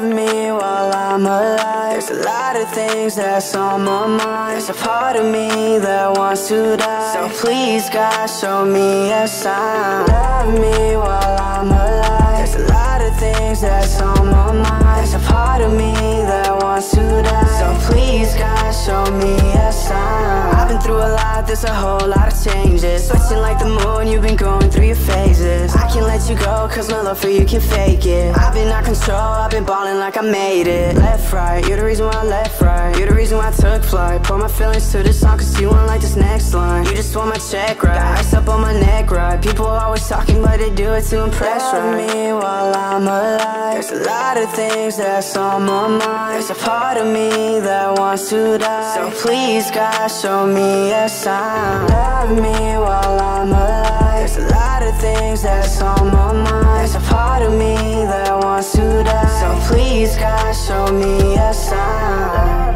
love me while I'm alive. There's a lot of things that's on my mind. There's a part of me that wants to die. So please God show me a sign. Love me while I'm alive. There's a lot of things that's on my mind. There's a part of me that wants to die. So please God show me a sign. I've been through a lot, there's a whole lot of changes. Switching like the moon, you've been going through your phase you go, cause my love for you can fake it. I've been out control, I've been balling like I made it. Left, right, you're the reason why I left, right. You're the reason why I took flight. Pour my feelings to this song, cause you want like this next line. You just want my check, right? Got ice up on my neck, right? People always talking, but they do it to impress, right? me while I'm alive. There's a lot of things that's on my mind. There's a part of me that wants to die. So please, God, show me a sign. Love me while I'm alive. There's a lot of things that's on my mind show me a sign.